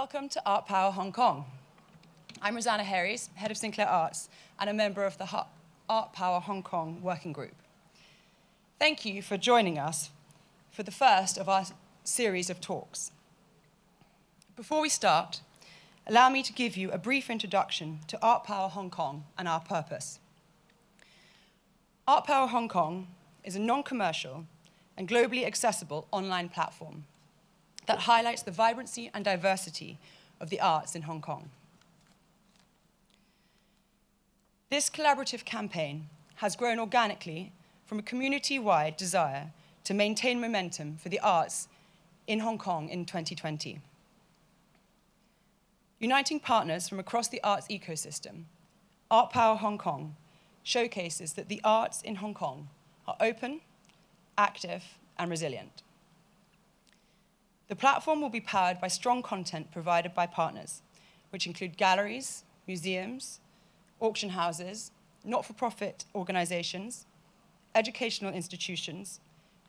Welcome to Art Power Hong Kong. I'm Rosanna Harries, Head of Sinclair Arts, and a member of the Art Power Hong Kong Working Group. Thank you for joining us for the first of our series of talks. Before we start, allow me to give you a brief introduction to Art Power Hong Kong and our purpose. Art Power Hong Kong is a non-commercial and globally accessible online platform that highlights the vibrancy and diversity of the arts in Hong Kong. This collaborative campaign has grown organically from a community-wide desire to maintain momentum for the arts in Hong Kong in 2020. Uniting partners from across the arts ecosystem, Art Power Hong Kong showcases that the arts in Hong Kong are open, active, and resilient. The platform will be powered by strong content provided by partners, which include galleries, museums, auction houses, not-for-profit organizations, educational institutions,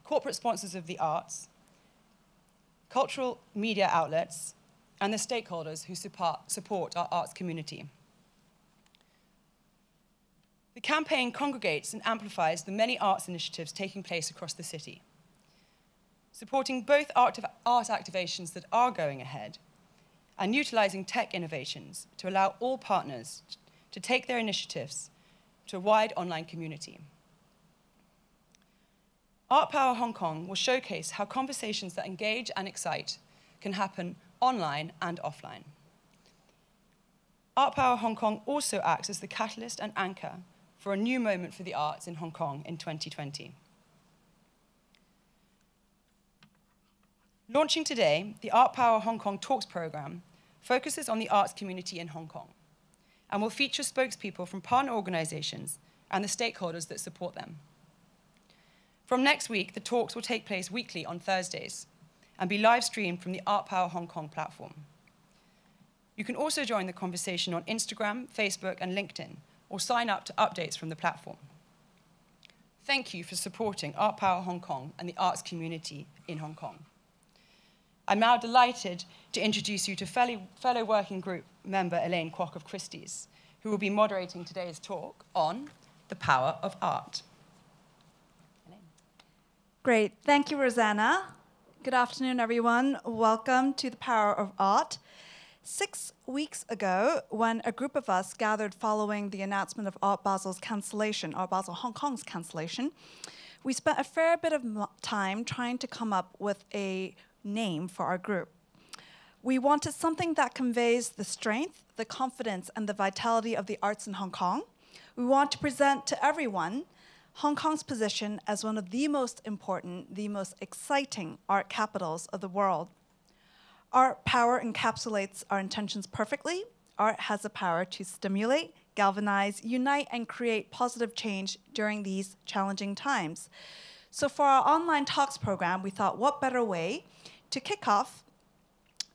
corporate sponsors of the arts, cultural media outlets, and the stakeholders who support our arts community. The campaign congregates and amplifies the many arts initiatives taking place across the city, supporting both art, art activations that are going ahead and utilizing tech innovations to allow all partners to take their initiatives to a wide online community. Art Power Hong Kong will showcase how conversations that engage and excite can happen online and offline. Art Power Hong Kong also acts as the catalyst and anchor for a new moment for the arts in Hong Kong in 2020. Launching today, the Art Power Hong Kong Talks program focuses on the arts community in Hong Kong and will feature spokespeople from partner organizations and the stakeholders that support them. From next week, the talks will take place weekly on Thursdays and be live streamed from the Art Power Hong Kong platform. You can also join the conversation on Instagram, Facebook, and LinkedIn, or sign up to updates from the platform. Thank you for supporting Art Power Hong Kong and the arts community in Hong Kong. I'm now delighted to introduce you to fellow, fellow working group member Elaine Kwok of Christie's, who will be moderating today's talk on the power of art. Great. Thank you, Rosanna. Good afternoon, everyone. Welcome to the Power of Art. Six weeks ago, when a group of us gathered following the announcement of Art Basel's cancellation, Art Basel Hong Kong's cancellation, we spent a fair bit of time trying to come up with a name for our group. We wanted something that conveys the strength, the confidence, and the vitality of the arts in Hong Kong. We want to present to everyone Hong Kong's position as one of the most important, the most exciting art capitals of the world. Art power encapsulates our intentions perfectly. Art has the power to stimulate, galvanize, unite, and create positive change during these challenging times. So for our online talks program, we thought what better way to kick off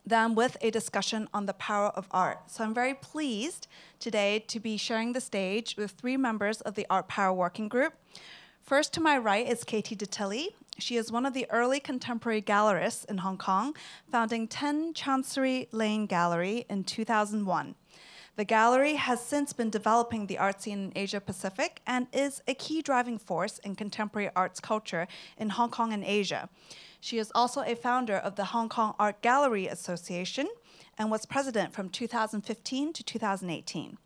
than with a discussion on the power of art. So I'm very pleased today to be sharing the stage with three members of the Art Power Working Group. First to my right is Katie de Tilly. She is one of the early contemporary gallerists in Hong Kong, founding 10 Chancery Lane Gallery in 2001. The gallery has since been developing the art scene in Asia Pacific and is a key driving force in contemporary arts culture in Hong Kong and Asia. She is also a founder of the Hong Kong Art Gallery Association and was president from 2015 to 2018.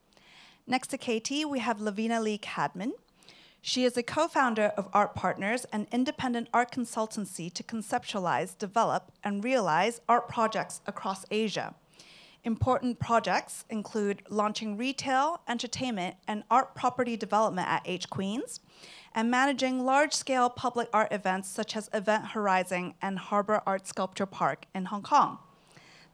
Next to Katie, we have Levina Li-Cadman. She is a co-founder of Art Partners, an independent art consultancy to conceptualize, develop, and realize art projects across Asia. Important projects include launching retail, entertainment, and art property development at H Queens, and managing large-scale public art events such as Event Horizon and Harbor Art Sculpture Park in Hong Kong.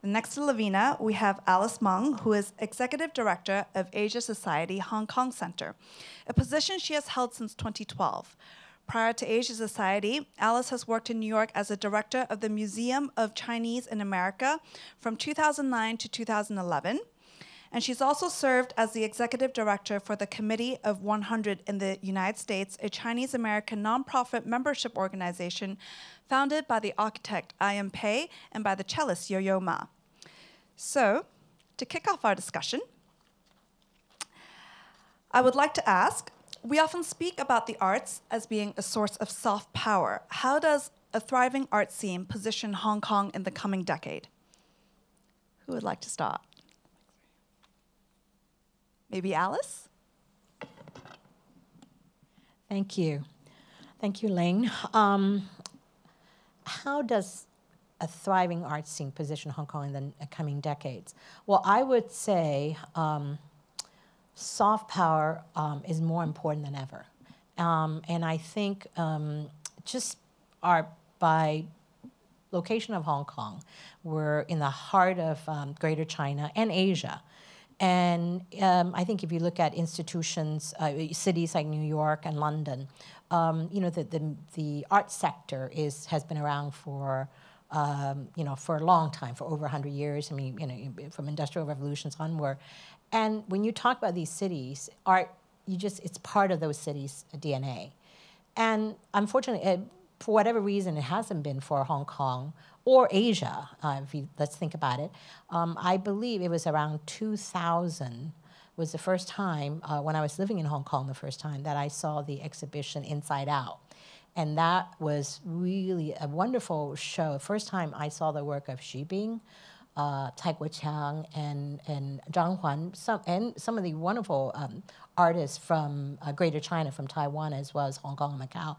Next to Levina, we have Alice Mong, who is Executive Director of Asia Society Hong Kong Center, a position she has held since 2012. Prior to Asia Society, Alice has worked in New York as a director of the Museum of Chinese in America from 2009 to 2011. And she's also served as the executive director for the Committee of 100 in the United States, a Chinese American nonprofit membership organization founded by the architect ah I.M. Pei and by the cellist Yo-Yo Ma. So, to kick off our discussion, I would like to ask we often speak about the arts as being a source of soft power. How does a thriving art scene position Hong Kong in the coming decade? Who would like to start? Maybe Alice? Thank you. Thank you, Ling. Um, how does a thriving art scene position Hong Kong in the coming decades? Well, I would say um, soft power um, is more important than ever. Um, and I think um, just our, by location of Hong Kong, we're in the heart of um, Greater China and Asia. And um, I think if you look at institutions, uh, cities like New York and London, um, you know, the, the, the art sector is, has been around for, um, you know, for a long time, for over 100 years. I mean, you know, from industrial revolutions onward. And when you talk about these cities, art, you just, it's part of those cities' DNA. And unfortunately, it, for whatever reason, it hasn't been for Hong Kong or Asia, uh, if you, let's think about it. Um, I believe it was around 2000 was the first time, uh, when I was living in Hong Kong the first time, that I saw the exhibition Inside Out. And that was really a wonderful show. First time I saw the work of Xu Bing, uh, Cai Guo-Qiang, and, and Zhang Huan, some, and some of the wonderful um, artists from uh, Greater China, from Taiwan, as well as Hong Kong and Macau.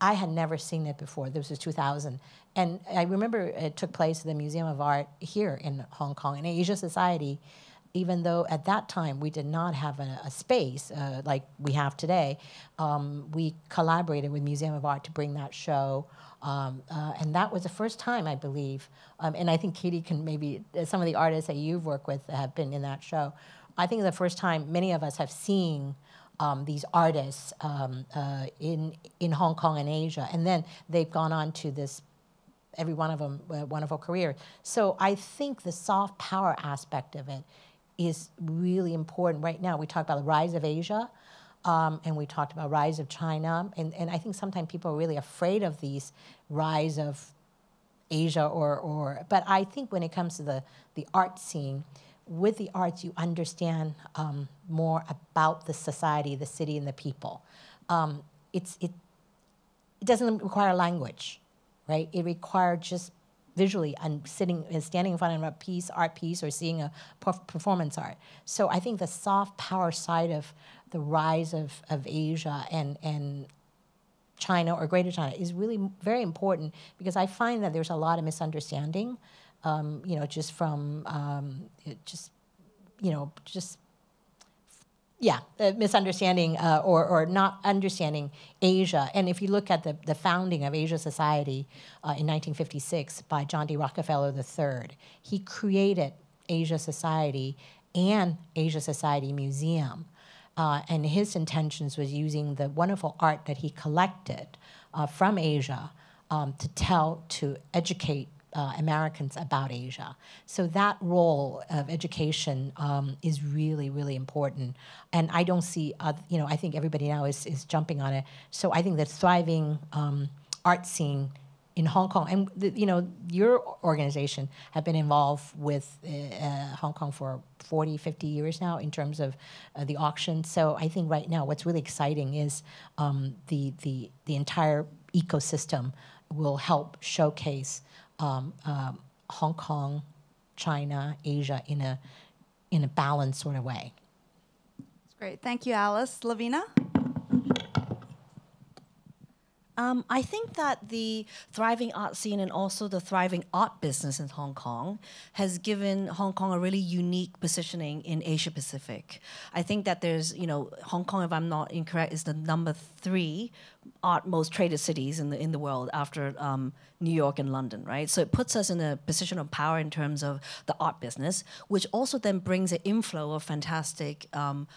I had never seen it before. This was 2000. And I remember it took place at the Museum of Art here in Hong Kong. And Asia Society, even though at that time we did not have a, a space uh, like we have today, um, we collaborated with Museum of Art to bring that show. Um, uh, and that was the first time, I believe, um, and I think Katie can maybe, uh, some of the artists that you've worked with have been in that show. I think the first time many of us have seen um, these artists um, uh, in in Hong Kong and Asia, and then they've gone on to this. Every one of them, uh, wonderful career. So I think the soft power aspect of it is really important right now. We talk about the rise of Asia, um, and we talked about rise of China, and, and I think sometimes people are really afraid of these rise of Asia or, or but I think when it comes to the, the art scene, with the arts, you understand um, more about the society, the city, and the people. Um, it's, it, it doesn't require language, right? It requires just visually and sitting and standing in front of a piece, art piece, or seeing a performance art. So I think the soft power side of the rise of, of Asia and, and China or Greater China is really very important because I find that there's a lot of misunderstanding um, you know, just from um, just, you know, just yeah, misunderstanding uh, or, or not understanding Asia. And if you look at the, the founding of Asia Society uh, in 1956 by John D. Rockefeller III, he created Asia Society and Asia Society Museum. Uh, and his intentions was using the wonderful art that he collected uh, from Asia um, to tell, to educate uh, Americans about Asia. So that role of education um, is really, really important. And I don't see, you know, I think everybody now is, is jumping on it. So I think the thriving um, art scene in Hong Kong, and the, you know, your organization have been involved with uh, uh Hong Kong for 40, 50 years now in terms of uh, the auction. So I think right now what's really exciting is um, the, the, the entire ecosystem will help showcase um, um, Hong Kong, China, Asia in a in a balanced sort of way. That's great. Thank you, Alice. Levina? Um, I think that the thriving art scene and also the thriving art business in Hong Kong has given Hong Kong a really unique positioning in Asia Pacific. I think that there's, you know, Hong Kong, if I'm not incorrect, is the number three art most traded cities in the in the world after um, New York and London, right? So it puts us in a position of power in terms of the art business, which also then brings an inflow of fantastic um,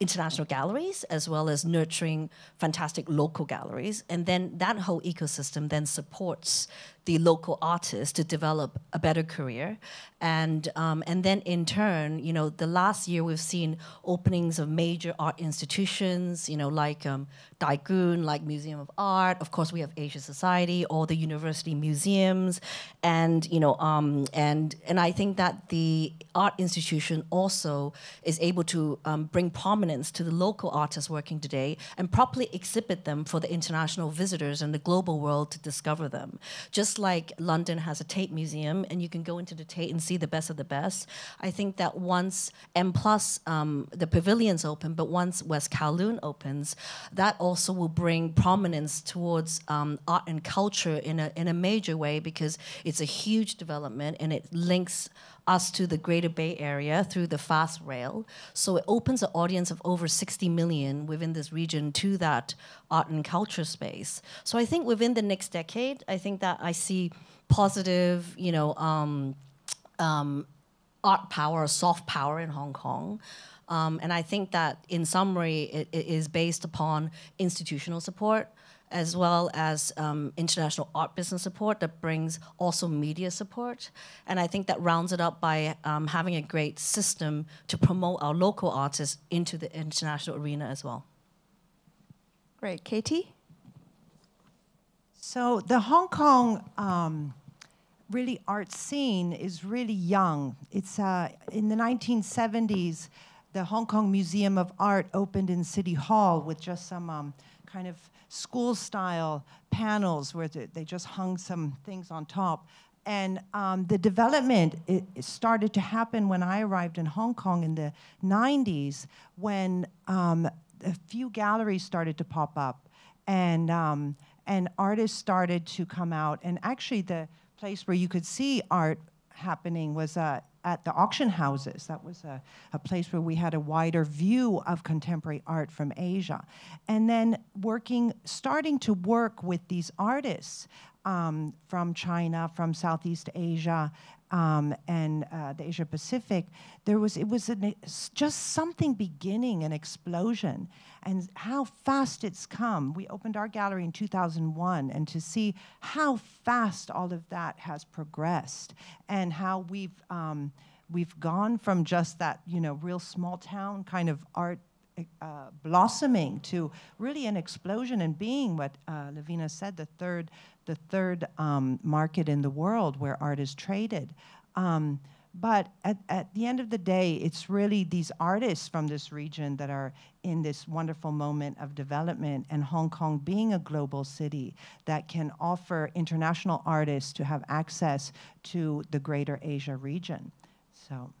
international galleries as well as nurturing fantastic local galleries. And then that whole ecosystem then supports the local artists to develop a better career and um, and then in turn you know the last year we've seen openings of major art institutions you know like um, like Museum of Art. Of course, we have Asia Society, all the university museums, and you know, um, and and I think that the art institution also is able to um, bring prominence to the local artists working today and properly exhibit them for the international visitors and the global world to discover them. Just like London has a Tate Museum, and you can go into the Tate and see the best of the best. I think that once M plus um, the pavilions open, but once West Kowloon opens, that also will bring prominence towards um, art and culture in a in a major way because it's a huge development and it links us to the Greater Bay Area through the fast rail. So it opens an audience of over 60 million within this region to that art and culture space. So I think within the next decade, I think that I see positive, you know, um, um, art power, soft power in Hong Kong. Um, and I think that in summary, it, it is based upon institutional support as well as um, international art business support that brings also media support. And I think that rounds it up by um, having a great system to promote our local artists into the international arena as well. Great. Katie? So the Hong Kong um, really art scene is really young. It's uh, in the 1970s, the Hong Kong Museum of Art opened in City Hall with just some um, kind of school style panels where they just hung some things on top. And um, the development it, it started to happen when I arrived in Hong Kong in the 90s when um, a few galleries started to pop up and, um, and artists started to come out. And actually, the place where you could see art happening was uh, at the auction houses. That was a, a place where we had a wider view of contemporary art from Asia. And then working, starting to work with these artists um, from China, from Southeast Asia, um, and uh, the Asia Pacific, there was it was an, just something beginning an explosion, and how fast it's come. We opened our gallery in 2001, and to see how fast all of that has progressed, and how we've um, we've gone from just that you know real small town kind of art uh, blossoming to really an explosion and being what uh, Levina said, the third, the third um, market in the world where art is traded. Um, but at, at the end of the day, it's really these artists from this region that are in this wonderful moment of development, and Hong Kong being a global city that can offer international artists to have access to the greater Asia region. So.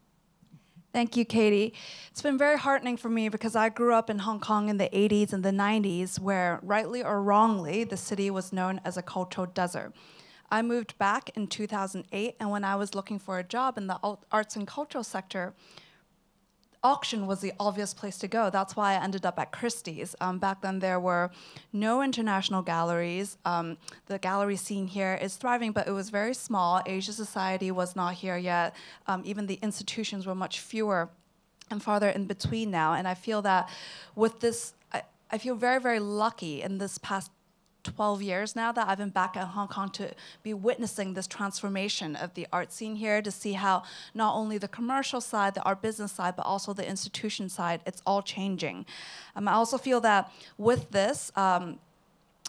Thank you, Katie. It's been very heartening for me because I grew up in Hong Kong in the 80s and the 90s, where, rightly or wrongly, the city was known as a cultural desert. I moved back in 2008, and when I was looking for a job in the arts and cultural sector, auction was the obvious place to go. That's why I ended up at Christie's. Um, back then, there were no international galleries. Um, the gallery scene here is thriving, but it was very small. Asia Society was not here yet. Um, even the institutions were much fewer and farther in between now. And I feel that with this, I, I feel very, very lucky in this past 12 years now that I've been back in Hong Kong to be witnessing this transformation of the art scene here to see how not only the commercial side, the art business side, but also the institution side, it's all changing. Um, I also feel that with this, um,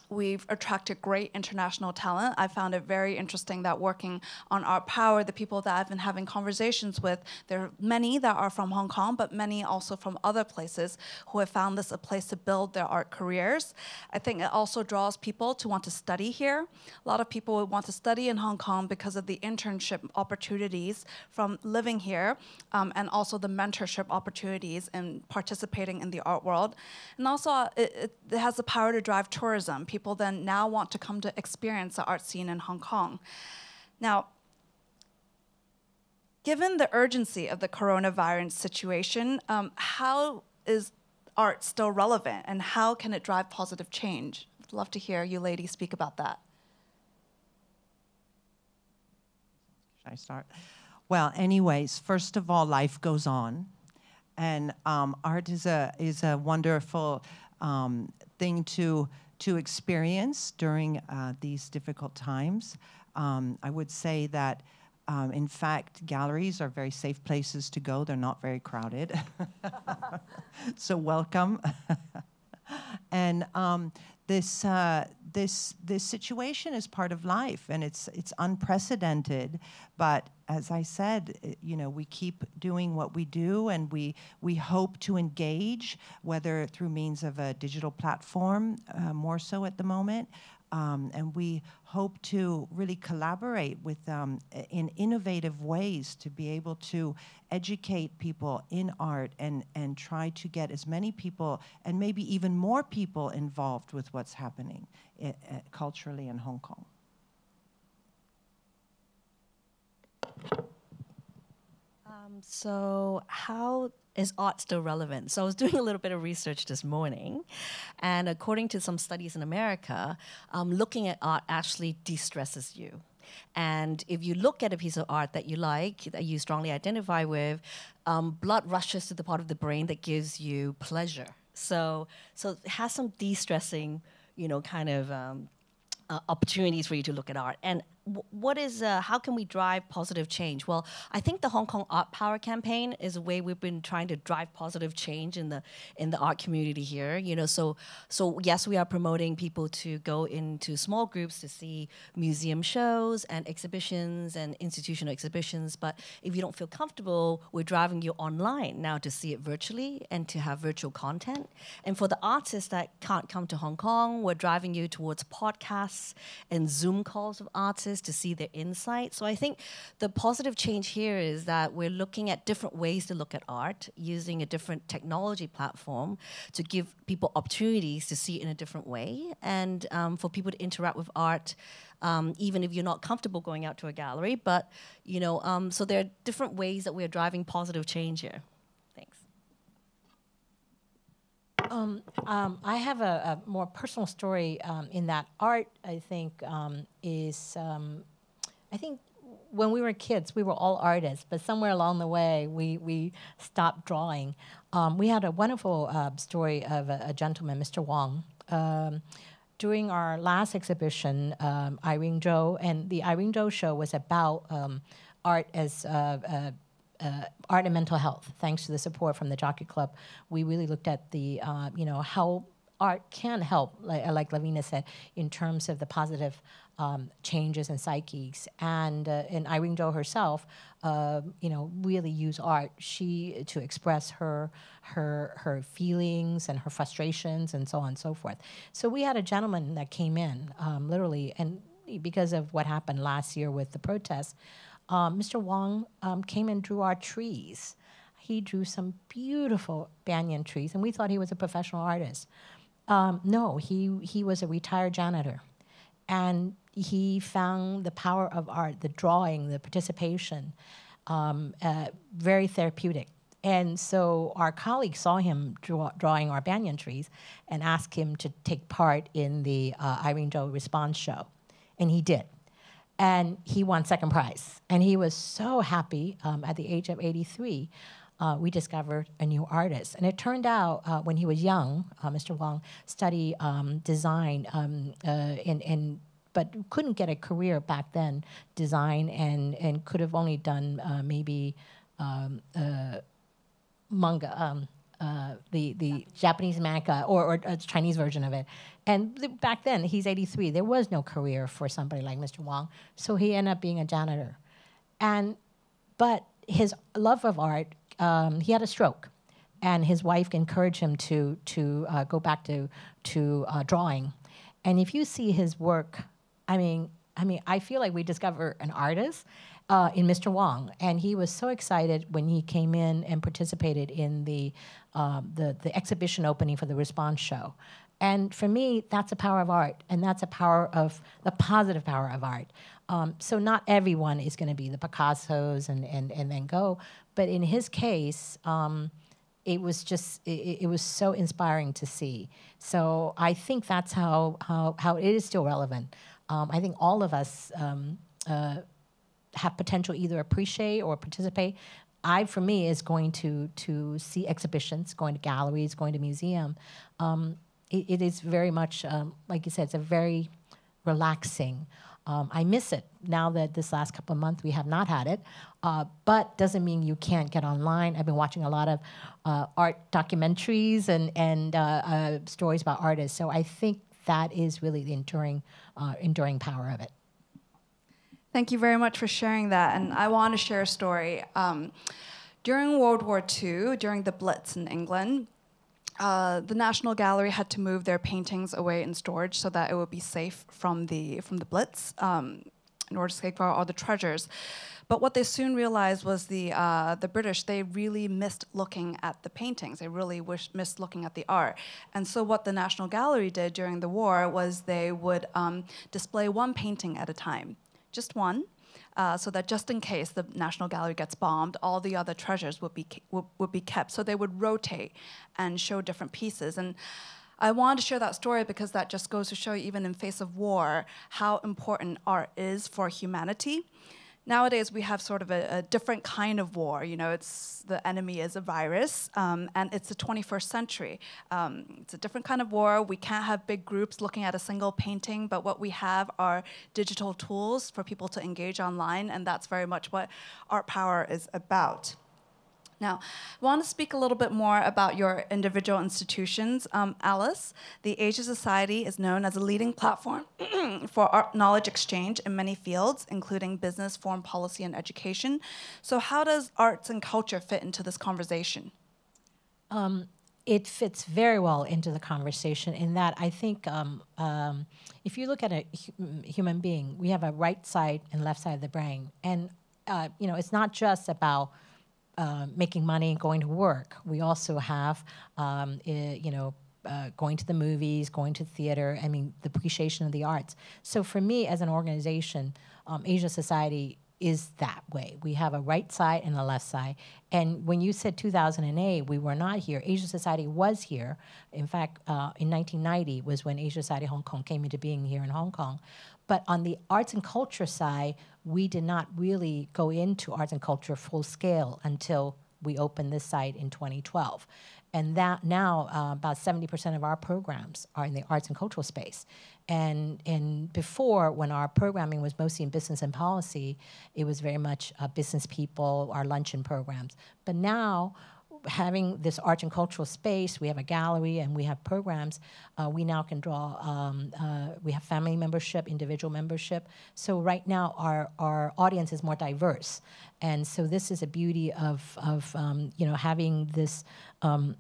we've attracted great international talent. I found it very interesting that working on Art Power, the people that I've been having conversations with, there are many that are from Hong Kong, but many also from other places who have found this a place to build their art careers. I think it also draws people to want to study here. A lot of people would want to study in Hong Kong because of the internship opportunities from living here um, and also the mentorship opportunities and participating in the art world. And also, uh, it, it has the power to drive tourism. People people then now want to come to experience the art scene in Hong Kong. Now, given the urgency of the coronavirus situation, um, how is art still relevant and how can it drive positive change? I'd love to hear you ladies speak about that. Should I start? Well, anyways, first of all, life goes on. And um, art is a, is a wonderful um, thing to to experience during uh, these difficult times. Um, I would say that, um, in fact, galleries are very safe places to go. They're not very crowded. so, welcome. And um, this, uh, this, this situation is part of life and it's, it's unprecedented. But as I said, eh, you know, we keep doing what we do and we, we hope to engage, whether through means of a digital platform, uh, more so at the moment, um, and we hope to really collaborate with them in innovative ways to be able to educate people in art and, and try to get as many people and maybe even more people involved with what's happening I- uh, culturally in Hong Kong. Um, so, how is art still relevant? So, I was doing a little bit of research this morning, and according to some studies in America, um, looking at art actually de stresses you. And if you look at a piece of art that you like, that you strongly identify with, um, blood rushes to the part of the brain that gives you pleasure. So, so it has some de stressing, you know, kind of um, uh, opportunities for you to look at art. And what is, uh, how can we drive positive change? Well, I think the Hong Kong Art Power campaign is a way we've been trying to drive positive change in the in the art community here. You know, so so yes, we are promoting people to go into small groups to see museum shows and exhibitions and institutional exhibitions. But if you don't feel comfortable, we're driving you online now to see it virtually and to have virtual content. And for the artists that can't come to Hong Kong, we're driving you towards podcasts and Zoom calls of artists to see their insight. So I think the positive change here is that we're looking at different ways to look at art using a different technology platform to give people opportunities to see it in a different way and um, for people to interact with art. Um, even if you're not comfortable going out to a gallery, but you know, um, so there are different ways that we're driving positive change here. Thanks. Um, um, I have a, a more personal story um, in that art. I think um, is um, I think when we were kids, we were all artists, but somewhere along the way, we we stopped drawing. Um, we had a wonderful uh, story of a, a gentleman, Mr. Wong. During our last exhibition, Irene Chou, and the Irene Chou show was about art as uh, uh, uh, art and mental health. Thanks to the support from the Jockey Club, we really looked at the uh, you know how art can help, like, like Levina said, in terms of the positive um, changes in psyches. And uh, and Irene Chou herself, uh, you know, really use art she to express her her her feelings and her frustrations and so on and so forth. So we had a gentleman that came in, um, literally, and because of what happened last year with the protests, um, Mr. Wong um, came and drew our trees. He drew some beautiful banyan trees, and we thought he was a professional artist. Um, no, he, he was a retired janitor. And he found the power of art, the drawing, the participation, um, uh, very therapeutic. And so our colleagues saw him draw, drawing our banyan trees and asked him to take part in the uh, Irene Chou response show. And he did. And he won second prize. And he was so happy um, at the age of 83 uh, we discovered a new artist. And it turned out uh, when he was young, uh, Mr. Wong studied um, design um, in, in but couldn't get a career back then, design, and, and could have only done uh, maybe um, uh, manga, um, uh, the, the Japanese manga or, or a Chinese version of it. And th- back then, he's 83, there was no career for somebody like Mr. Wong, so he ended up being a janitor. And, but his love of art um, he had a stroke, and his wife encouraged him to to uh, go back to to uh, drawing. And if you see his work, I mean, I mean, I feel like we discover an artist uh, in Mr. Wong, and he was so excited when he came in and participated in the um, the, the exhibition opening for the Response show. And for me, that's a power of art, and that's a power of the positive power of art. Um, so not everyone is going to be the Picassos and, and, and then go, but in his case, um, it was just it, it, was so inspiring to see. So I think that's how how, how it is still relevant. Um, I think all of us um, uh, have potential either appreciate or participate. I, for me, is going to to see exhibitions, going to galleries, going to museum. Um, it, it is very much um, like you said. It's a very relaxing. Um, I miss it now that this last couple of months we have not had it, uh, but doesn't mean you can't get online. I've been watching a lot of uh, art documentaries and and uh, uh stories about artists. So I think that is really the enduring uh, enduring power of it. Thank you very much for sharing that. And I want to share a story. Um, during World War II, during the Blitz in England, uh, the National Gallery had to move their paintings away in storage so that it would be safe from the from the Blitz um, in order to safeguard all the treasures. But what they soon realized was the uh, the British they really missed looking at the paintings. They really wish, missed looking at the art. And so what the National Gallery did during the war was they would um, display one painting at a time, just one uh, so that just in case the National Gallery gets bombed, all the other treasures would be, would, would be kept. So they would rotate and show different pieces. And I wanted to share that story because that just goes to show even in face of war, how important art is for humanity nowadays we have sort of a, a, different kind of war. You know, it's the enemy is a virus, um, and it's the 21st century. Um, it's a different kind of war. We can't have big groups looking at a single painting, but what we have are digital tools for people to engage online, and that's very much what Art Power is about. Now, I want to speak a little bit more about your individual institutions. Um, Alice, the Asia Society is known as a leading platform for knowledge exchange in many fields, including business, foreign policy, and education. So, how does arts and culture fit into this conversation? Um, it fits very well into the conversation in that I think um, um, if you look at a hu- human being, we have a right side and left side of the brain, and uh, you know it's not just about uh, making money and going to work. We also have, um, I, you know, uh, going to the movies, going to theater. I mean, the appreciation of the arts. So for me, as an organization, um, Asia Society is that way. We have a right side and a left side. And when you said 2008, we were not here. Asia Society was here. In fact, uh, in 1990 was when Asia Society Hong Kong came into being here in Hong Kong. But on the arts and culture side, we did not really go into arts and culture full scale until we opened this site in 2012. And that now uh, about 70% of our programs are in the arts and cultural space. And, and before, when our programming was mostly in business and policy, it was very much uh, business people, our luncheon programs. But now having this arts and cultural space, we have a gallery and we have programs, uh, we now can draw, um, uh, we have family membership, individual membership. So right now our, our audience is more diverse. And so this is a beauty of, of um, you know, having this um,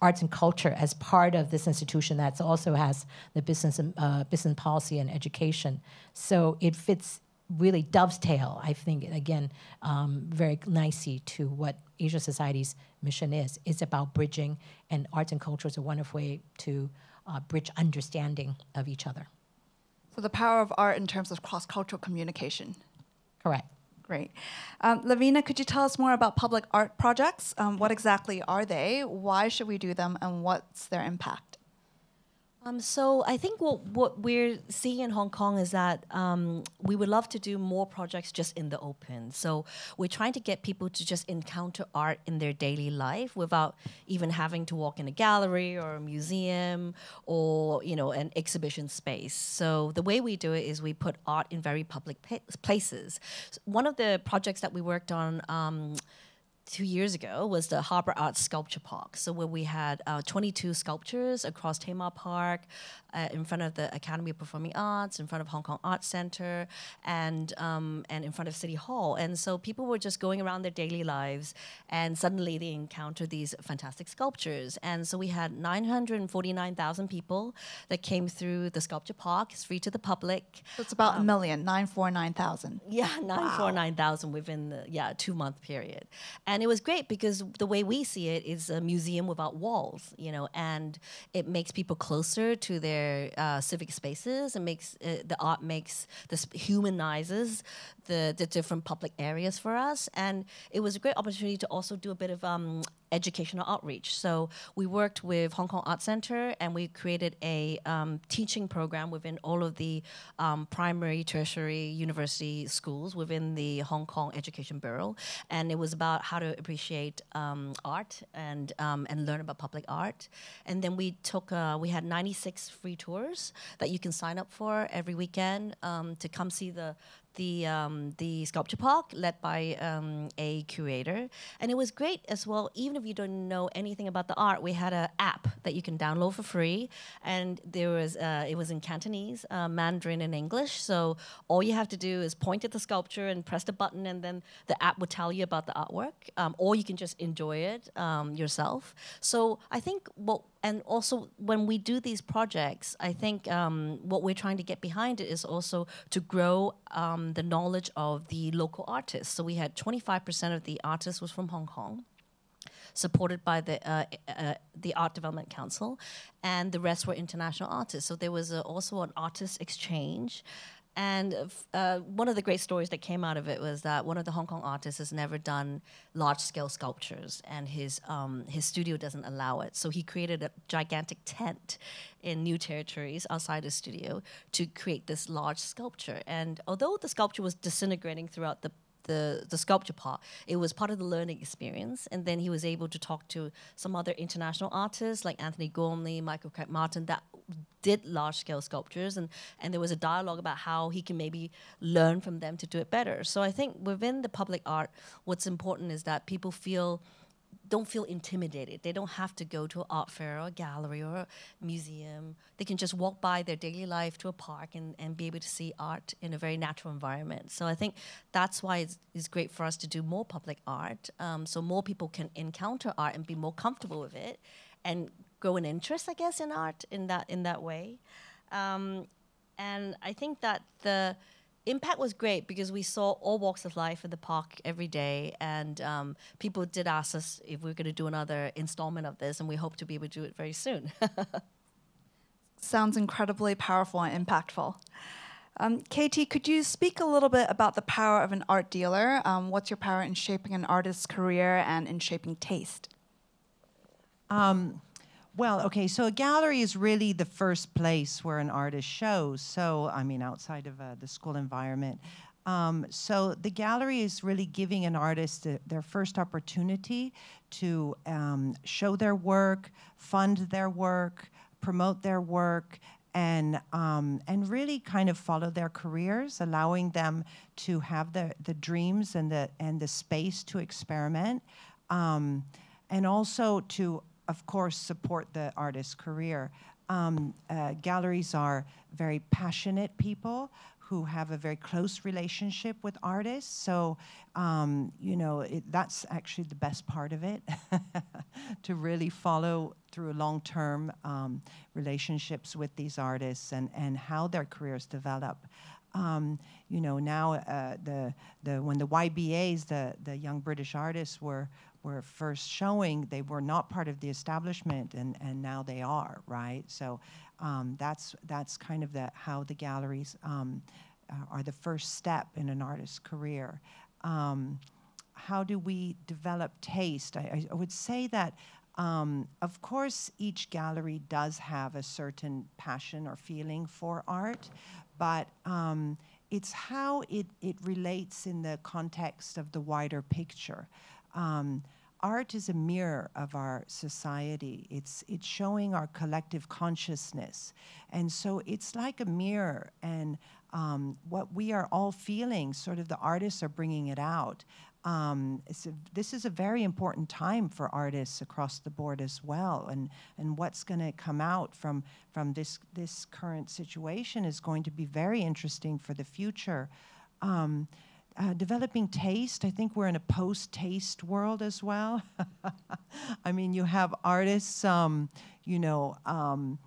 arts and culture as part of this institution that also has the business, uh, business policy and education. So it fits really dovetail, I think, again, um, very nicely to what Asia Society's mission is. It's about bridging, and arts and culture is a wonderful way to uh, bridge understanding of each other. So the power of art in terms of cross-cultural communication. Correct. Great. Um, Levina, could you tell us more about public art projects? Um, what exactly are they? Why should we do them? And what's their impact? Um, so I think what what we're seeing in Hong Kong is that um, we would love to do more projects just in the open. So we're trying to get people to just encounter art in their daily life without even having to walk in a gallery or a museum or you know an exhibition space. So the way we do it is we put art in very public places. So one of the projects that we worked on. Um, two years ago was the Harbor Art Sculpture Park. So where we had uh, 22 sculptures across Tamar Park, uh, in front of the Academy of Performing Arts, in front of Hong Kong Arts Center, and um, and in front of City Hall. And so people were just going around their daily lives, and suddenly they encountered these fantastic sculptures. And so we had 949,000 people that came through the sculpture park. It's free to the public. So it's about um, a million, 949,000. Yeah, 949,000 wow. within the yeah two month period. And it was great because the way we see it is a museum without walls, you know, and it makes people closer to their uh, civic spaces. And makes uh, the art makes this humanizes the, the different public areas for us. And it was a great opportunity to also do a bit of um, educational outreach. So we worked with Hong Kong Art Center and we created a um, teaching program within all of the um, primary, tertiary, university schools within the Hong Kong Education Bureau. And it was about how to appreciate um, art and, um, and learn about public art. And then we took, uh, we had 96 free tours that you can sign up for every weekend um, to come see the, the um, the sculpture park led by um, a curator, and it was great as well. Even if you don't know anything about the art, we had an app that you can download for free, and there was uh, it was in Cantonese, uh, Mandarin, and English. So all you have to do is point at the sculpture and press the button, and then the app will tell you about the artwork, um, or you can just enjoy it um, yourself. So I think what and also when we do these projects, I think um, what we're trying to get behind it is also to grow um, the knowledge of the local artists. So we had 25% of the artists was from Hong Kong supported by the uh, uh, the Art Development Council, and the rest were international artists. So there was a, also an artist exchange, and uh, one of the great stories that came out of it was that one of the Hong Kong artists has never done large scale sculptures, and his, um, his studio doesn't allow it. So he created a gigantic tent in New Territories outside his studio to create this large sculpture. And although the sculpture was disintegrating throughout the the, the sculpture part. It was part of the learning experience. And then he was able to talk to some other international artists like Antony Gormley, Michael Craig Martin, that did large scale sculptures. And, and there was a dialogue about how he can maybe learn from them to do it better. So I think within the public art, what's important is that people feel don't feel intimidated. They don't have to go to an art fair or a gallery or a museum. They can just walk by their daily life to a park and, and be able to see art in a very natural environment. So I think that's why it's, it's great for us to do more public art um, so more people can encounter art and be more comfortable with it and grow an interest, I guess, in art in that, in that way. Um, and I think that the impact was great because we saw all walks of life in the park every day, and um, people did ask us if we are going to do another installment of this, and we hope to be able to do it very soon. Sounds incredibly powerful and impactful. Um, Katie, could you speak a little bit about the power of an art dealer? Um, what's your power in shaping an artist's career and in shaping taste? Um, well, okay, so a gallery is really the first place where an artist shows. So, I mean, outside of uh, the school environment. Um, so the gallery is really giving an artist a, their first opportunity to um, show their work, fund their work, promote their work, and um, and really kind of follow their careers, allowing them to have the the dreams and the and the space to experiment, um, and also to of course, support the artist's career. Um, uh, galleries are very passionate people who have a very close relationship with artists. So, um, you know, it, that's actually the best part of it to really follow through long term um, relationships with these artists and, and how their careers develop. Um, you know, now uh, the, the, when the YBAs, the, the Young British Artists, were, were first showing, they were not part of the establishment, and, and now they are, right? So um, that's, that's kind of the, how the galleries um, are the first step in an artist's career. Um, how do we develop taste? I, I would say that, um, of course, each gallery does have a certain passion or feeling for art, but um, it's how it, it relates in the context of the wider picture. Um, art is a mirror of our society. It's, it's showing our collective consciousness. And so it's like a mirror, and um, what we are all feeling, sort of the artists are bringing it out. Um, a, this is a very important time for artists across the board as well, and and what's going to come out from from this this current situation is going to be very interesting for the future. Um, uh, developing taste. I think we're in a post-taste world as well. I mean, you have artists, um, you know, um,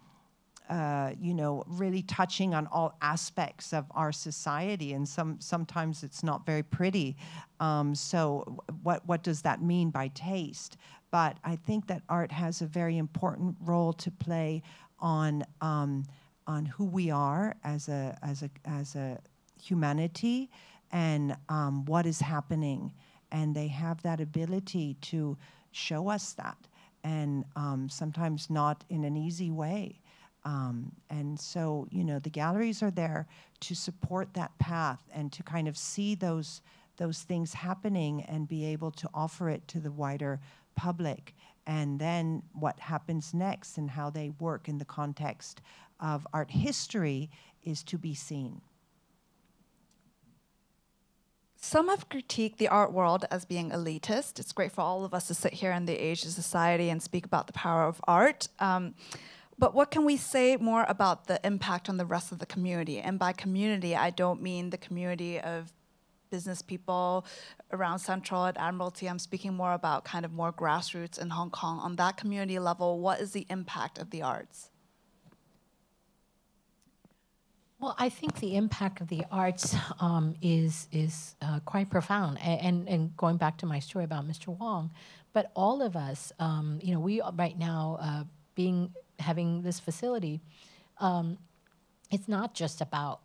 uh, you know, really touching on all aspects of our society, and some sometimes it's not very pretty. Um, so, what what does that mean by taste? But I think that art has a very important role to play on um, on who we are as a as a as a humanity and um, what is happening. And they have that ability to show us that, and um, sometimes not in an easy way. Um, and so, you know, the galleries are there to support that path and to kind of see those those things happening and be able to offer it to the wider public. And then what happens next and how they work in the context of art history is to be seen. Some have critiqued the art world as being elitist. It's great for all of us to sit here in the Asia Society and speak about the power of art. Um, but what can we say more about the impact on the rest of the community? And by community, I don't mean the community of business people around Central at Admiralty. I'm speaking more about kind of more grassroots in Hong Kong. On that community level, what is the impact of the arts? Well, I think the impact of the arts um, is is uh, quite profound, and, and, going back to my story about Mr. Wong, but all of us, um, you know, we right now uh, being having this facility, um, it's not just about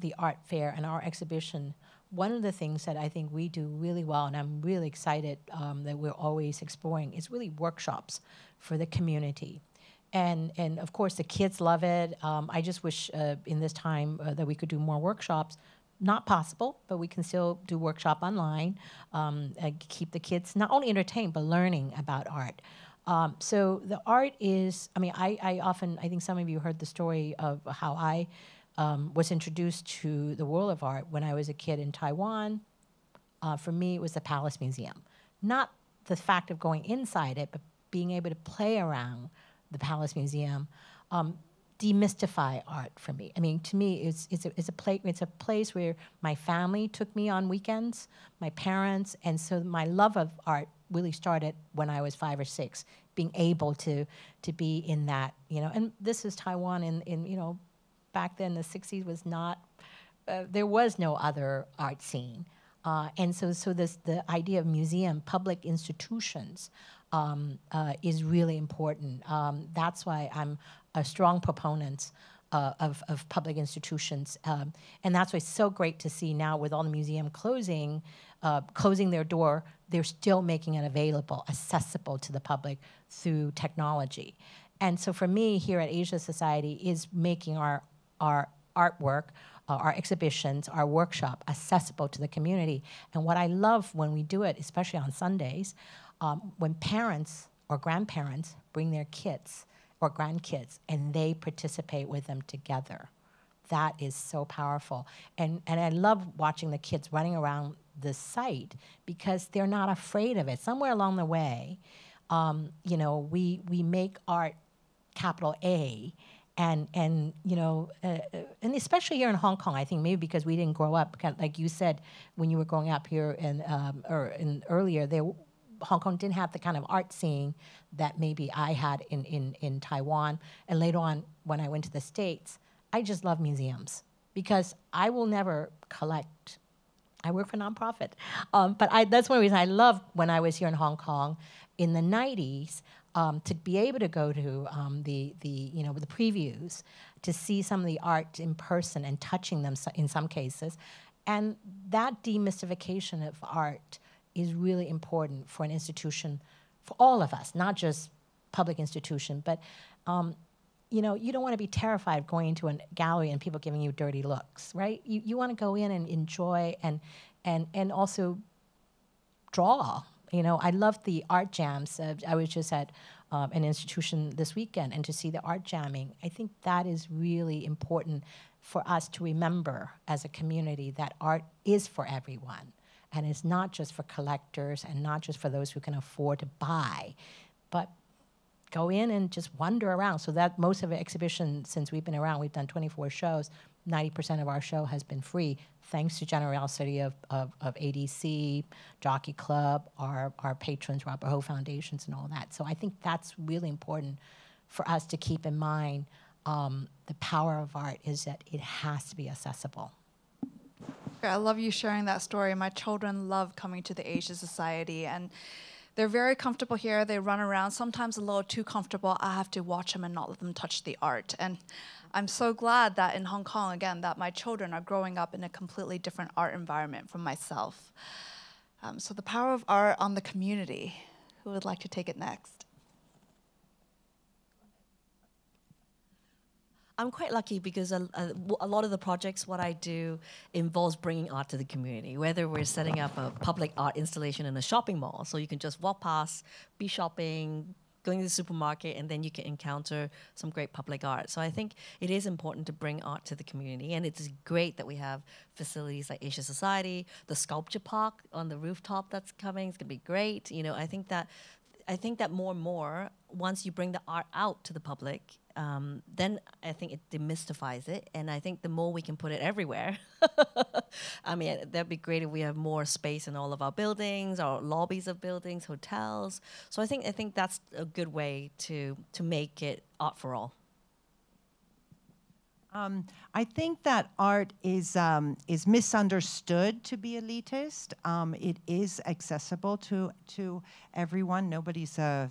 the art fair and our exhibition. One of the things that I think we do really well, and I'm really excited um, that we're always exploring, is really workshops for the community and and of course the kids love it. Um, I just wish uh, in this time uh, that we could do more workshops. Not possible, but we can still do workshop online. Um, keep the kids not only entertained but learning about art. Um, so the art is. I mean, I, I often I think some of you heard the story of how I um, was introduced to the world of art when I was a kid in Taiwan. Uh, for me, it was the Palace Museum, not the fact of going inside it, but being able to play around the Palace Museum, um, demystify art for me. I mean, to me, it's, it's, a, it's, a pla- it's a place where my family took me on weekends, my parents, and so my love of art really started when I was five or six, being able to, to be in that, you know, and this is Taiwan in, in you know, back then the 60s was not, uh, there was no other art scene. Uh, and so, so this, the idea of museum, public institutions, um, uh, is really important. Um, that's why I'm a strong proponent uh, of, of public institutions. Um, and that's why it's so great to see now with all the museum closing, uh, closing their door, they're still making it available, accessible to the public through technology. And so for me here at Asia Society is making our, our artwork, uh, our exhibitions, our workshop accessible to the community. And what I love when we do it, especially on Sundays, um, when parents or grandparents bring their kids or grandkids and they participate with them together. That is so powerful. And, and I love watching the kids running around the site because they're not afraid of it. Somewhere along the way, um, you know, we, we make art capital A and and you know, uh, uh and especially here in Hong Kong, I think maybe because we didn't grow up, like you said, when you were growing up here in um, or in earlier, there Hong Kong didn't have the kind of art scene that maybe I had in, in, in Taiwan. And later on, when I went to the States, I just love museums because I will never collect. I work for nonprofit, um, but I, that's one reason I loved when I was here in Hong Kong in the '90s um, to be able to go to um, the the you know the previews to see some of the art in person and touching them in some cases, and that demystification of art is really important for an institution, for all of us, not just public institution, but um, you know, you don't want to be terrified of going into a gallery and people giving you dirty looks, right? You, you want to go in and enjoy and, and, and also draw. You know, I love the art jams. Uh, I was just at um, an institution this weekend and to see the art jamming. I think that is really important for us to remember as a community that art is for everyone and it's not just for collectors and not just for those who can afford to buy, but go in and just wander around. So that most of the exhibition, since we've been around, we've done 24 shows. 90% of our show has been free, thanks to generosity of, of, of ADC, Jockey Club, our, our patrons, Robert Ho Foundations, and all that. So I think that's really important for us to keep in mind. Um, the power of art is that it has to be accessible. I love you sharing that story. My children love coming to the Asia Society and they're very comfortable here. They run around, sometimes a little too comfortable. I have to watch them and not let them touch the art. And I'm so glad that in Hong Kong, again, that my children are growing up in a completely different art environment from myself. Um, so the power of art on the community. Who would like to take it next? I'm quite lucky because a, a, a, lot of the projects, what I do, involves bringing art to the community. Whether we're setting up a public art installation in a shopping mall, so you can just walk past, be shopping, going to the supermarket, and then you can encounter some great public art. So I think it is important to bring art to the community, and it's great that we have facilities like Asia Society, the sculpture park on the rooftop that's coming. It's gonna be great. You know, I think that I think that more and more, once you bring the art out to the public, um, then I think it demystifies it. And I think the more we can put it everywhere, I mean, that'd be great if we have more space in all of our buildings, our lobbies of buildings, hotels. So I think I think that's a good way to to make it art for all. Um, I think that art is um, is misunderstood to be elitist. Um, it is accessible to to everyone. Nobody's uh,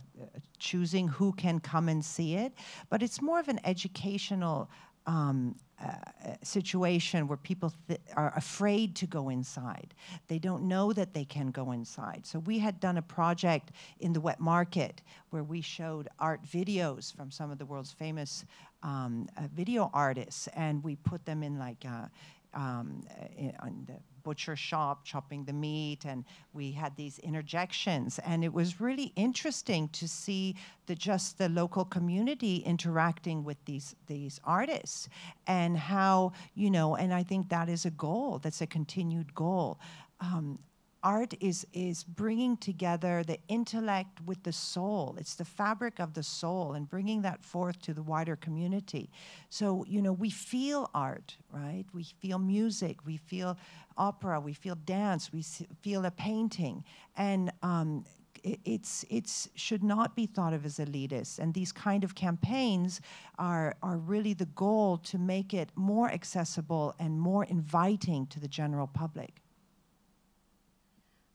choosing who can come and see it, but it's more of an educational um, uh, situation where people are afraid to go inside. They don't know that they can go inside. So we had done a project in the wet market where we showed art videos from some of the world's famous um, uh, video artists, and we put them in like uh, um, in, in the butcher shop chopping the meat and we had these interjections. And it was really interesting to see the just the local community interacting with these these artists and how you know and i think that is a goal that's a continued goal. Um, art is is bringing together the intellect with the soul. It's the fabric of the soul and bringing that forth to the wider community. So you know we feel art right? We feel music we feel opera we feel dance we feel a painting. And um, it's it's should not be thought of as elitist. And these kind of campaigns are are really the goal to make it more accessible and more inviting to the general public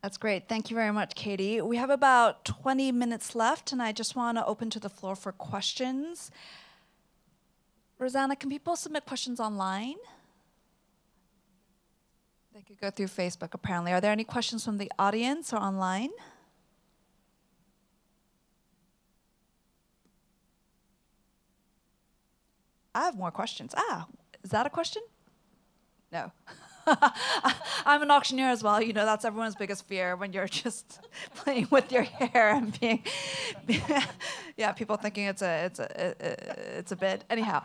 that's great. Thank you very much, Katie. We have about 20 minutes left, and I just want to open to the floor for questions. Rosanna, can people submit questions online? They could go through Facebook, apparently. Are there any questions from the audience or online? I have more questions. Ah, is that a question? No. I'm an auctioneer as well. You know, that's everyone's biggest fear when you're just playing with your hair and being, yeah, people thinking it's a it's a it's a bid. Anyhow,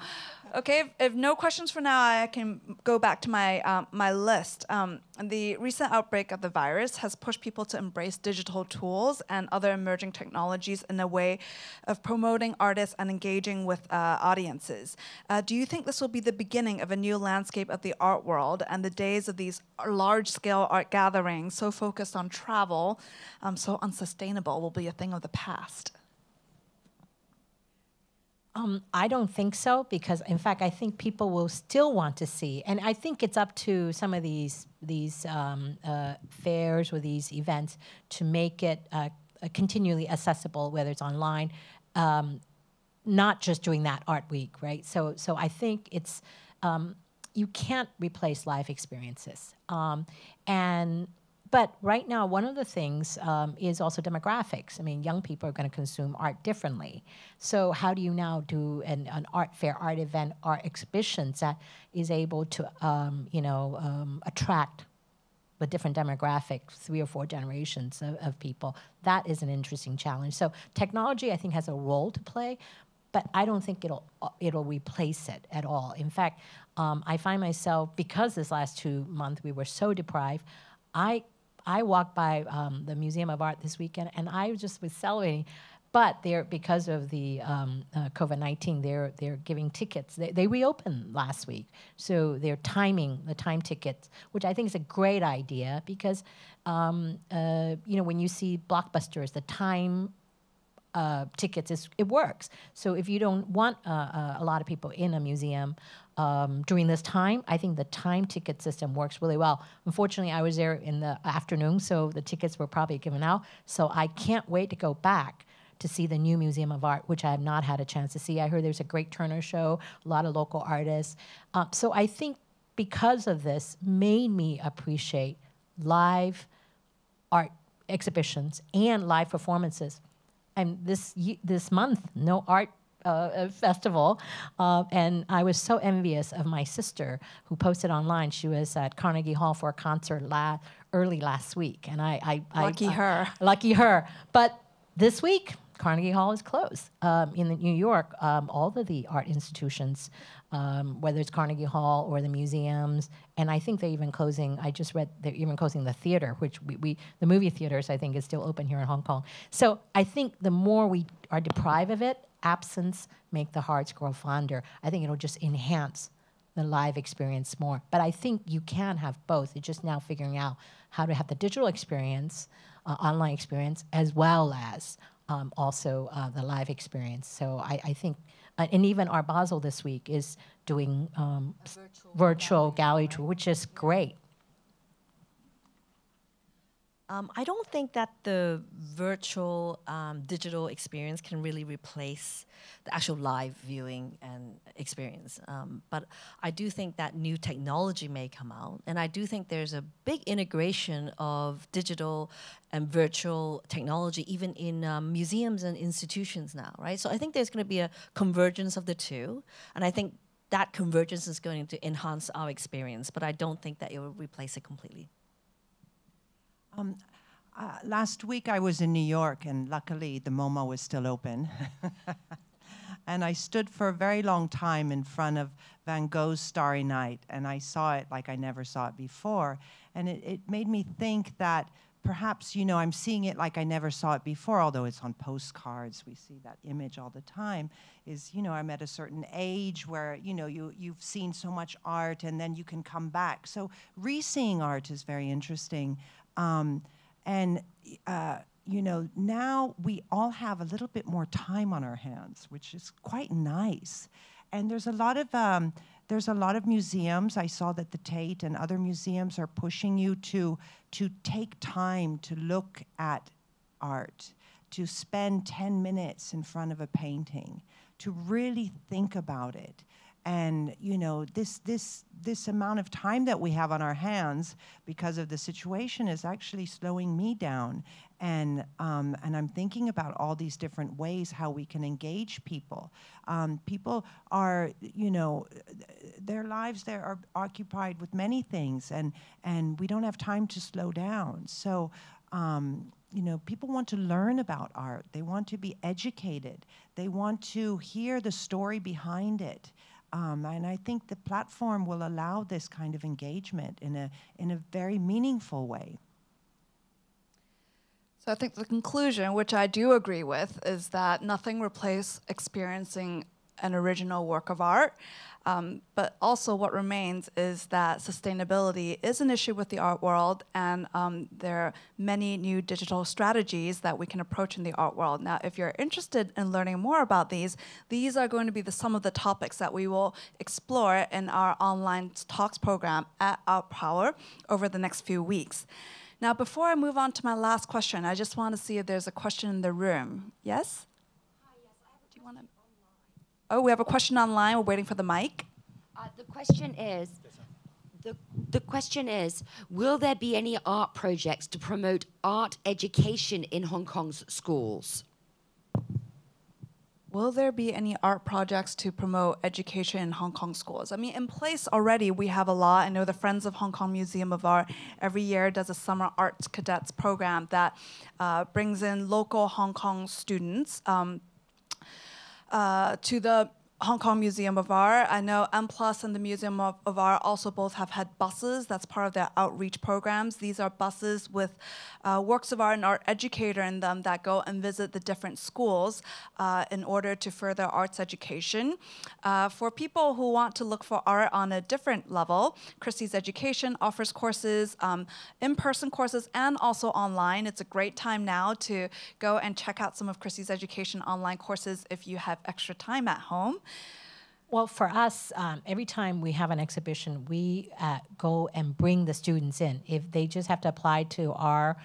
okay. If, if no questions for now, I can go back to my um, my list. Um, the recent outbreak of the virus has pushed people to embrace digital tools and other emerging technologies in a way of promoting artists and engaging with uh, audiences. Uh, do you think this will be the beginning of a new landscape of the art world and the days of these large-scale art gatherings, so focused on travel, um, so unsustainable, will be a thing of the past? Um, I don't think so because, in fact, I think people will still want to see, and I think it's up to some of these these um, uh, fairs or these events to make it uh, continually accessible, whether it's online, um, not just during that art week, right? So, so I think it's um, you can't replace life experiences, um, and but right now, one of the things um, is also demographics. I mean, young people are going to consume art differently. So, how do you now do an, an art fair, art event, art exhibitions that is able to, um, you know, um, attract a different demographic, three or four generations of, of people? That is an interesting challenge. So, technology, I think, has a role to play, but I don't think it'll it'll replace it at all. In fact, um, I find myself because this last two months we were so deprived. I I walked by um, the Museum of Art this weekend, and I just was celebrating. But they're because of the um, uh, COVID nineteen, they're they're giving tickets. They, they reopened last week, so they're timing the time tickets, which I think is a great idea because um, uh, you know when you see blockbusters, the time uh, tickets, is, it works. So if you don't want uh, uh, a lot of people in a museum um, during this time, I think the time ticket system works really well. Unfortunately, I was there in the afternoon, so the tickets were probably given out. So I can't wait to go back to see the new Museum of Art, which I have not had a chance to see. I heard there's a great Turner show, a lot of local artists. Uh, so I think because of this, made me appreciate live art exhibitions and live performances. And this this month, no art uh, uh, festival, uh, and I was so envious of my sister who posted online. She was at Carnegie Hall for a concert la- early last week, and I, I, Lucky I- her. lucky her. But this week, Carnegie Hall is closed. Um, in New York, um, all of the art institutions, um, whether it's Carnegie Hall or the museums, and I think they're even closing. I just read they're even closing the theater, which we, we the movie theaters I think is still open here in Hong Kong. So I think the more we are deprived of it, absence make the hearts grow fonder. I think it'll just enhance the live experience more. But I think you can have both. It's just now figuring out how to have the digital experience, uh, online experience, as well as um, also uh, the live experience. So I, I think, and even Art Basel this week is doing um, virtual, gallery tour, which is great. Um, I don't think that the virtual um, digital experience can really replace the actual live viewing and experience. Um, but I do think that new technology may come out, and I do think there's a big integration of digital and virtual technology even in um, museums and institutions now, right? So I think there's going to be a convergence of the two, and I think that convergence is going to enhance our experience. But I don't think that it will replace it completely. Uh, last week I was in New York, and luckily the MoMA was still open. and I stood for a very long time in front of Van Gogh's Starry Night, and I saw it like I never saw it before. And it, it made me think that perhaps, you know, I'm seeing it like I never saw it before, although it's on postcards. We see that image all the time. Is, you know, I'm at a certain age where, you know, you, you've seen so much art and then you can come back. So re seeing art is very interesting. Um, and, uh, you know, now we all have a little bit more time on our hands, which is quite nice. And there's a lot of um, there's a lot of museums. I saw that the Tate and other museums are pushing you to to take time to look at art, to spend 10 minutes in front of a painting, to really think about it. And you know, this this this amount of time that we have on our hands because of the situation is actually slowing me down. And um, and I'm thinking about all these different ways how we can engage people. Um, people are, you know, their lives there are occupied with many things, and and we don't have time to slow down. So. Um, you know, people want to learn about art. They want to be educated. They want to hear the story behind it. Um, and I think the platform will allow this kind of engagement in a, in a very meaningful way. So I think the conclusion, which I do agree with, is that nothing replaces experiencing an original work of art. Um, but also, what remains is that sustainability is an issue with the art world, and um, there are many new digital strategies that we can approach in the art world. Now, if you're interested in learning more about these, these are going to be the, some of the topics that we will explore in our online talks program at Art Power over the next few weeks. Now, before I move on to my last question, I just want to see if there's a question in the room. Yes? Do you want to? Oh, we have a question online. We're waiting for the mic. Uh, the question is, the, the question is, will there be any art projects to promote art education in Hong Kong's schools? Will there be any art projects to promote education in Hong Kong schools? I mean, in place already, we have a lot. I know the Friends of Hong Kong Museum of Art every year does a summer arts cadets program that uh, brings in local Hong Kong students. Um, uh, to the Hong Kong Museum of Art. I know M Plus and the Museum of, of, Art also both have had buses. That's part of their outreach programs. These are buses with uh, works of art and art educator in them that go and visit the different schools uh, in order to further arts education. Uh, for people who want to look for art on a different level, Christie's Education offers courses, um, in-person courses, and also online. It's a great time now to go and check out some of Christie's Education online courses if you have extra time at home. Well, for us, um, every time we have an exhibition, we uh, go and bring the students in. If they just have to apply to our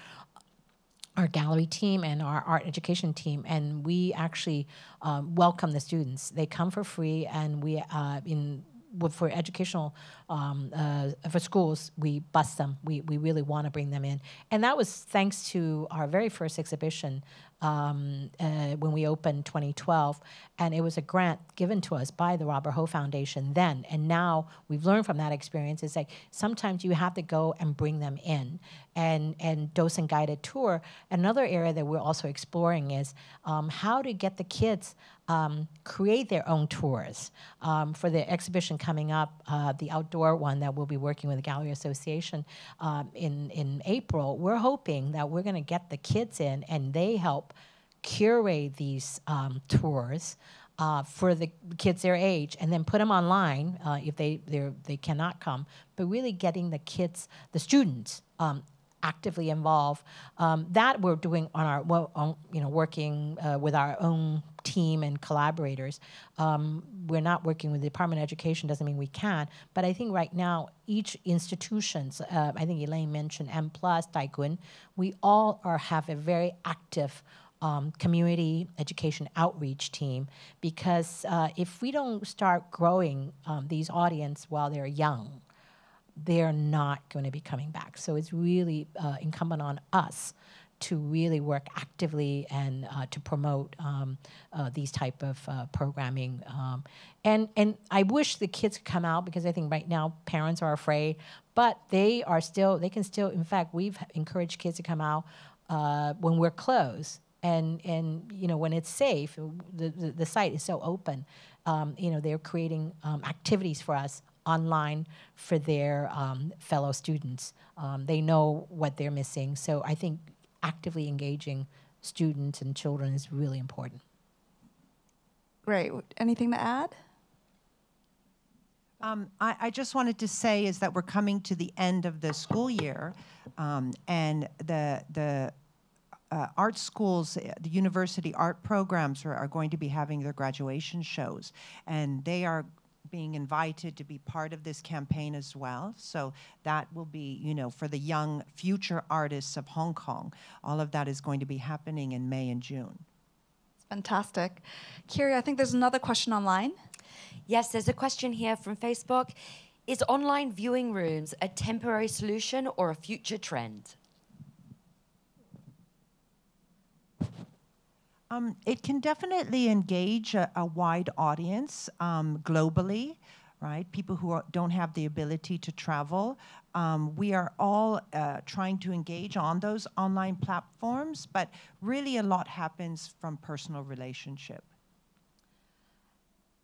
our gallery team and our art education team, and we actually um, welcome the students. They come for free, and we uh, in for educational um, uh, for schools, we bus them. We we really want to bring them in, and that was thanks to our very first exhibition um, uh, when we opened 2012, and it was a grant given to us by the Robert Ho Foundation then. And now we've learned from that experience is like sometimes you have to go and bring them in, and and docent guided tour. Another area that we're also exploring is um, how to get the kids. Um, create their own tours um, for the exhibition coming up, uh, the outdoor one that we'll be working with the Gallery Association um, in in April. We're hoping that we're going to get the kids in and they help curate these um, tours uh, for the kids their age and then put them online uh, if they they they cannot come. But really getting the kids, the students. Um, actively involved um, that we're doing on our well, on, you know working uh, with our own team and collaborators. Um, we're not working with the department of education doesn't mean we can but i think right now each institutions uh, i think elaine mentioned m plus Tai Kwun we all are have a very active um, community education outreach team because uh, if we don't start growing um, these audience while they're young, they're not going to be coming back. So it's really uh, incumbent on us to really work actively and uh, to promote um, uh, these type of uh, programming. Um, and and I wish the kids could come out because I think right now parents are afraid, but they are still they can still. In fact, we've encouraged kids to come out uh, when we're closed and and you know when it's safe, the the, the site is so open. Um, you know they're creating um, activities for us online for their um, fellow students. Um, they know what they're missing, so I think actively engaging students and children is really important. Great. Anything to add? Um, I, I, just wanted to say is that we're coming to the end of the school year, um, and the the uh, art schools, uh, the university art programs are, are, going to be having their graduation shows, and they are being invited to be part of this campaign as well. So that will be, you know, for the young future artists of Hong Kong. All of that is going to be happening in May and June. It's fantastic. Kiri, I think there's another question online. Yes, there's a question here from Facebook. Is online viewing rooms a temporary solution or a future trend? Um, it can definitely engage a, a wide audience um, globally, right? People who are, don't have the ability to travel. Um, we are all uh, trying to engage on those online platforms, but really a lot happens from personal relationship.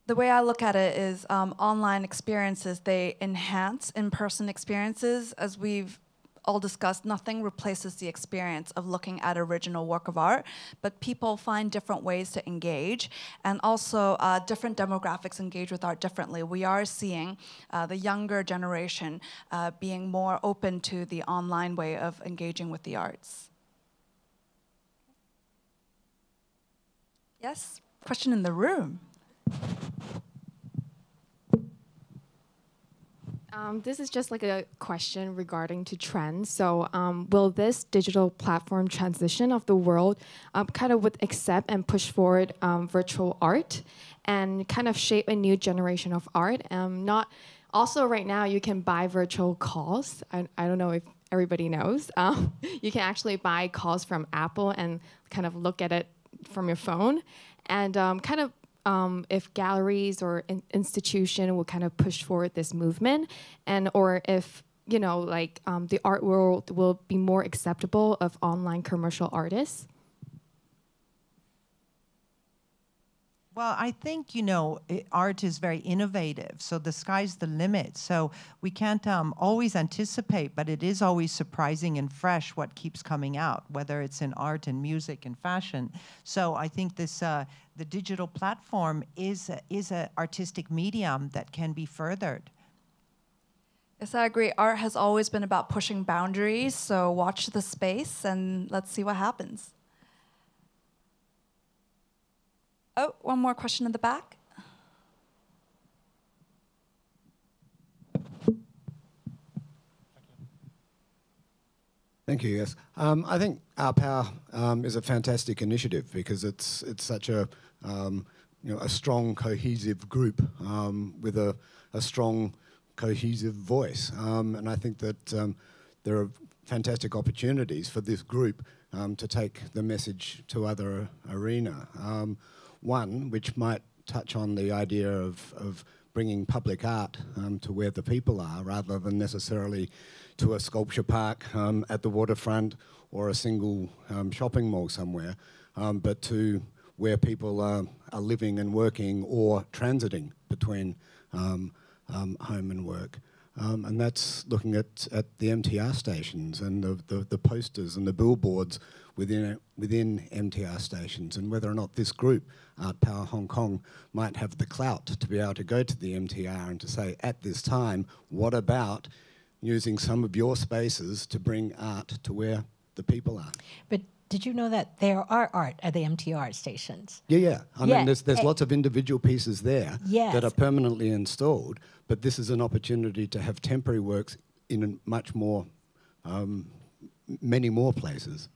The way I look at it is um, online experiences, they enhance in-person experiences as we've all discussed, nothing replaces the experience of looking at original work of art, but people find different ways to engage, and also uh, different demographics engage with art differently. We are seeing uh, the younger generation uh, being more open to the online way of engaging with the arts. Yes, question in the room. Um, this is just like a question regarding to trends. So, um, will this digital platform transition of the world um, kind of would accept and push forward um, virtual art and kind of shape a new generation of art? Um, not also right now you can buy virtual calls. I, I don't know if everybody knows. Um, you can actually buy calls from Apple and kind of look at it from your phone and kind of um, if galleries or in institution will kind of push forward this movement, and or if you know like um, the art world will be more acceptable of online commercial artists. Well, I think, you know, it, art is very innovative, so the sky's the limit. So we can't um, always anticipate, but it is always surprising and fresh what keeps coming out, whether it's in art and music and fashion. So I think this, uh, the digital platform is, a, is an artistic medium that can be furthered. Yes, I agree. Art has always been about pushing boundaries, so watch the space and let's see what happens. Oh, one more question in the back. Thank you. Yes, um, I think Art Power um, is a fantastic initiative because it's it's such a um, you know a strong cohesive group um, with a a strong, cohesive voice. Um, and I think that um, there are fantastic opportunities for this group to take the message to other arena. One, which might touch on the idea of, of bringing public art um, to where the people are rather than necessarily to a sculpture park um, at the waterfront or a single um, shopping mall somewhere, um, but to where people are, are, living and working or transiting between um, um, home and work. And that's looking at, at the MTR stations and the, the, the posters and the billboards within, within MTR stations and whether or not this group, Art Power Hong Kong, might have the clout to be able to go to the MTR and to say, at this time, what about using some of your spaces to bring art to where the people are? But did you know that there are art at the MTR stations? Yeah, yeah. I mean, there's, there's Eh, lots of individual pieces there Yes. that are permanently installed, but this is an opportunity to have temporary works in a much more, um, many more places.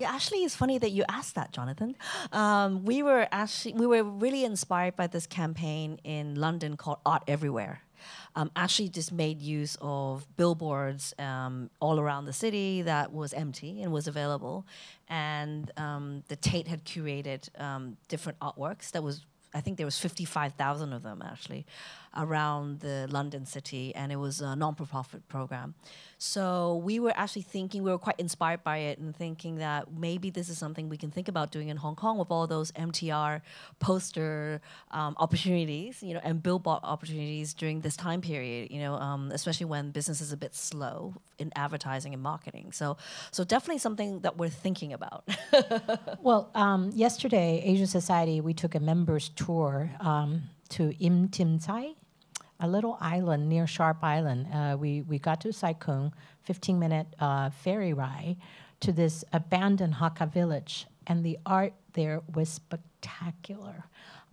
Yeah, actually, it's funny that you asked that, Jonathan. Um, we were actually we were really inspired by this campaign in London called Art Everywhere. Um, actually, just made use of billboards um, all around the city that was empty and was available, and um, the Tate had curated um, different artworks that was. I think there was 55,000 of them actually around the London city and it was a non-profit program. So we were actually thinking, we were quite inspired by it and thinking that maybe this is something we can think about doing in Hong Kong with all those MTR poster um, opportunities, you know, and billboard opportunities during this time period, you know, um, especially when business is a bit slow in advertising and marketing. So, so definitely something that we're thinking about. Well, um, yesterday, Asian Society, we took a members tour um, to Yim Tin Tsai, a little island near Sharp Island. Uh, we, we got to Sai Kung, 15 minute uh, ferry ride to this abandoned Hakka village, and the art there was spectacular.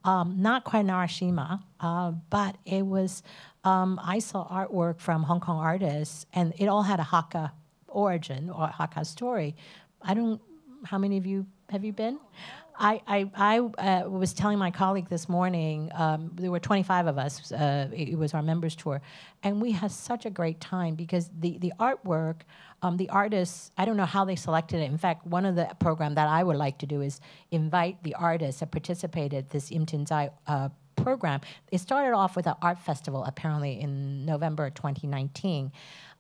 Um, not quite Naoshima, uh, but it was, um, I saw artwork from Hong Kong artists, and it all had a Hakka origin or Hakka story. I don't, how many of you have you been? I, I, I uh, was telling my colleague this morning, um, there were 25 of us, uh, it, was our members tour, and we had such a great time because the, the artwork, um, the artists, I don't know how they selected it. In fact, one of the program that I would like to do is invite the artists that participated this Im Zai uh, program. It started off with an art festival apparently in November 2019.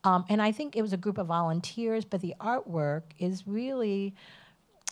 Um, and I think it was a group of volunteers, but the artwork is really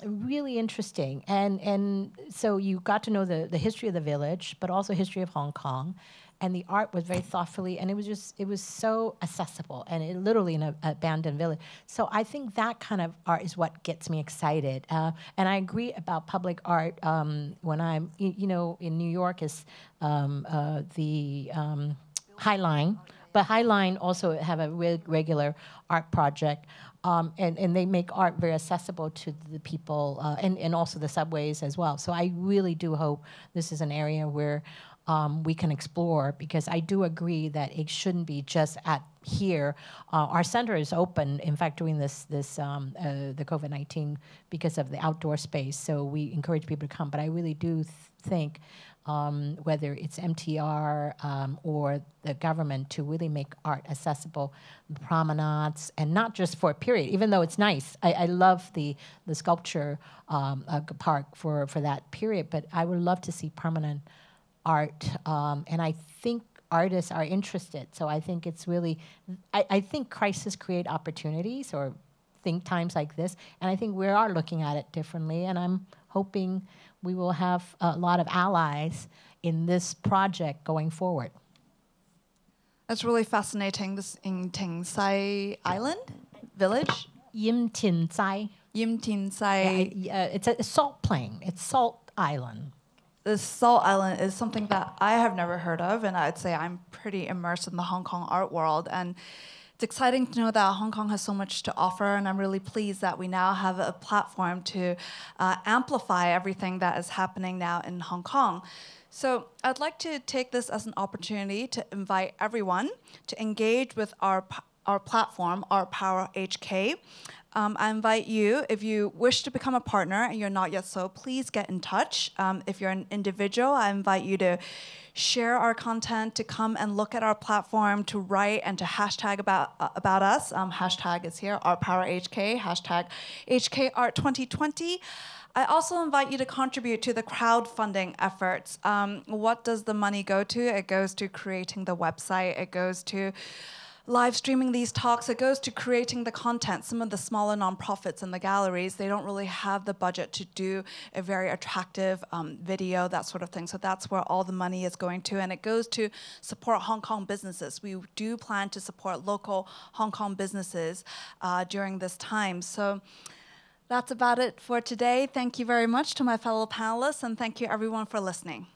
really interesting. And and so you got to know the the history of the village but also history of hong kong. And the art was very thoughtfully and it was just it was so accessible and it literally in an abandoned village. So i think that kind of art is what gets me excited. Uh, and i agree about public art um, when i'm you, know in new york is um, uh, the um, high line but Highline also have a re- regular art project, um, and, and they make art very accessible to the people, uh, and, and also the subways as well. So I really do hope this is an area where um, we can explore, because I do agree that it shouldn't be just at here. Uh, our center is open, in fact, during this, this um, uh, the COVID-19 because of the outdoor space, so we encourage people to come. But I really do th- think um, whether it's MTR um, or the government, to really make art accessible, promenades, and not just for a period. Even though it's nice, I, I love the the sculpture um, uh, park for for that period, but I would love to see permanent art, um, and I think artists are interested. So I think it's really, I, I think crises create opportunities or think times like this, and I think we are looking at it differently, and I'm hoping we will have a lot of allies in this project going forward. That's really fascinating. This in Ting Sai Island village, Yim Tin Tsai. Yim Tin Sai. Uh, it's a salt plain. It's salt island. This salt island is something that I have never heard of, and I'd say I'm pretty immersed in the Hong Kong art world. And it's exciting to know that Hong Kong has so much to offer, and I'm really pleased that we now have a platform to uh, amplify everything that is happening now in Hong Kong. So I'd like to take this as an opportunity to invite everyone to engage with our our platform, Art Power HK. Um, I invite you, if you wish to become a partner and you're not yet so, please get in touch. Um, if you're an individual, I invite you to share our content, to come and look at our platform, to write and to hashtag about uh, about us. Um, hashtag is here, Art Power HK, hashtag HK Art 2020. I also invite you to contribute to the crowdfunding efforts. Um, what does the money go to? It goes to creating the website. It goes to live streaming these talks, it goes to creating the content. Some of the smaller nonprofits and the galleries, they don't really have the budget to do a very attractive um, video, that sort of thing. So that's where all the money is going to. And it goes to support Hong Kong businesses. We do plan to support local Hong Kong businesses uh, during this time. So that's about it for today. Thank you very much to my fellow panelists, and thank you everyone for listening.